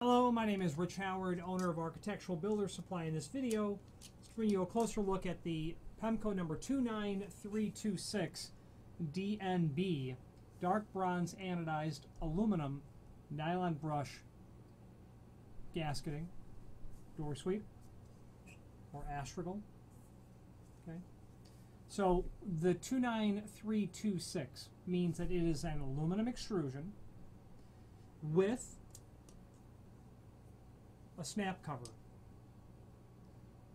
Hello, my name is Rich Howard, owner of Architectural Builder Supply. In this video, let's bring you a closer look at the Pemko number 29326 DNB dark bronze anodized aluminum nylon brush gasketing door sweep or astragal. Okay. So the 29326 means that it is an aluminum extrusion with a snap cover.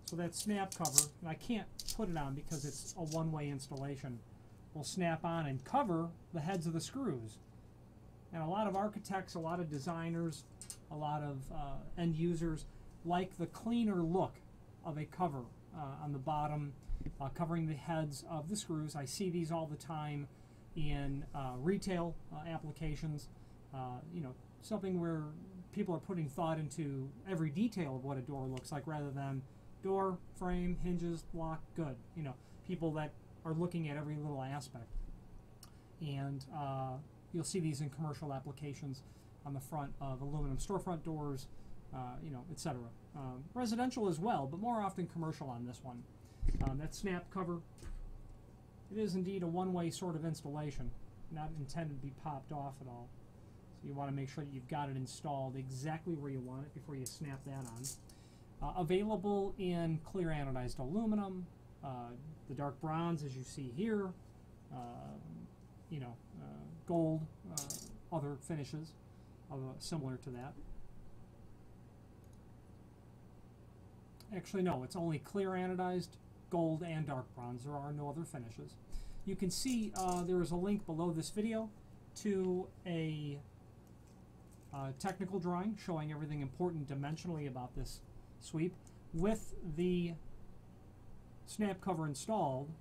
So that snap cover, and I can't put it on because it's a one-way installation, will snap on and cover the heads of the screws. And a lot of architects, a lot of designers, a lot of uh, end users like the cleaner look of a cover uh, on the bottom, uh, covering the heads of the screws. I see these all the time in uh, retail uh, applications. Uh, you know, something where people are putting thought into every detail of what a door looks like rather than door, frame, hinges, lock, good. You know, people that are looking at every little aspect. And uh, you'll see these in commercial applications on the front of aluminum storefront doors, uh, you know, etc. Um, residential as well, but more often commercial on this one. Um, that snap cover, it is indeed a one-way sort of installation, not intended to be popped off at all. You want to make sure that you've got it installed exactly where you want it before you snap that on. Uh, available in clear anodized aluminum, uh, the dark bronze as you see here, uh, you know, uh, gold, uh, other finishes similar to that. Actually, no, it's only clear anodized, gold, and dark bronze. There are no other finishes. You can see uh, there is a link below this video to a uh, technical drawing showing everything important dimensionally about this sweep. With the snap cover installed,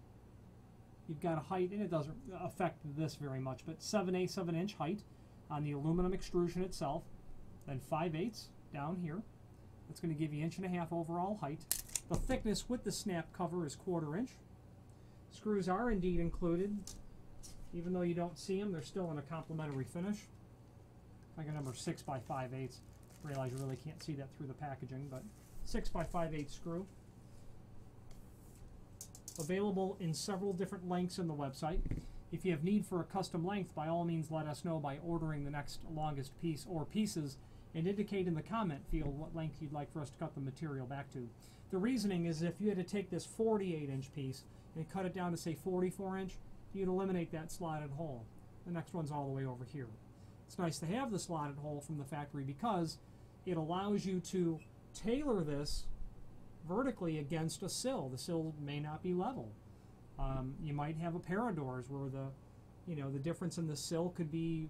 you've got a height, and it doesn't affect this very much, but 7 eighths of an inch height on the aluminum extrusion itself, then 5 eighths down here. That's going to give you inch and a half overall height. The thickness with the snap cover is quarter inch. Screws are indeed included. Even though you don't see them, they're still in a complementary finish like a number 6 by 5 eighths. Realize you really can't see that through the packaging, but 6 by 5 eighths screw. Available in several different lengths in the website. If you have need for a custom length, by all means let us know by ordering the next longest piece or pieces and indicate in the comment field what length you'd like for us to cut the material back to. The reasoning is if you had to take this 48 inch piece and cut it down to say 44 inch, you'd eliminate that slotted hole. The next one's all the way over here. It's nice to have the slotted hole from the factory because it allows you to tailor this vertically against a sill. The sill may not be level. Um, you might have a pair of doors where the you know the difference in the sill could be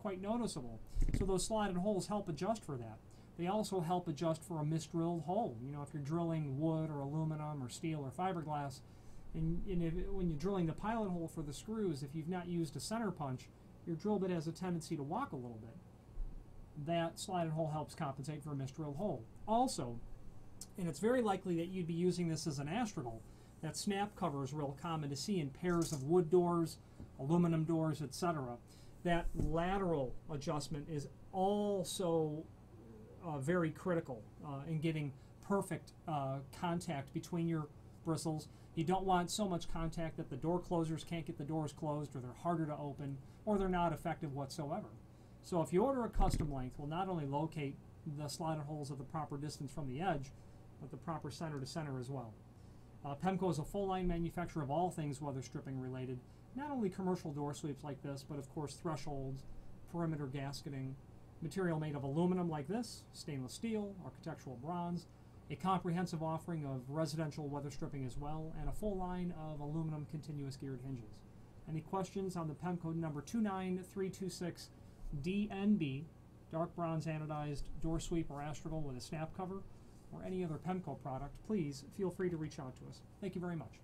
quite noticeable. So those slotted holes help adjust for that. They also help adjust for a misdrilled hole. You know, if you're drilling wood or aluminum or steel or fiberglass, and, and if, when you're drilling the pilot hole for the screws, if you've not used a center punch, your drill bit has a tendency to walk a little bit. That slided hole helps compensate for a misdrilled hole. Also, and it's very likely that you'd be using this as an astragal, that snap cover is real common to see in pairs of wood doors, aluminum doors, etc. That lateral adjustment is also uh, very critical uh, in getting perfect uh, contact between your bristles. You don't want so much contact that the door closers can't get the doors closed or they're harder to open or they're not effective whatsoever. So if you order a custom length, we'll not only locate the slotted holes at the proper distance from the edge, but the proper center to center as well. Uh, Pemko is a full line manufacturer of all things weather stripping related, not only commercial door sweeps like this, but of course thresholds, perimeter gasketing, material made of aluminum like this, stainless steel, architectural bronze, a comprehensive offering of residential weather stripping as well, and a full line of aluminum continuous geared hinges. Any questions on the Pemko number 29326 DNB, dark bronze anodized door sweep or astragal with a snap cover, or any other Pemko product, please feel free to reach out to us. Thank you very much.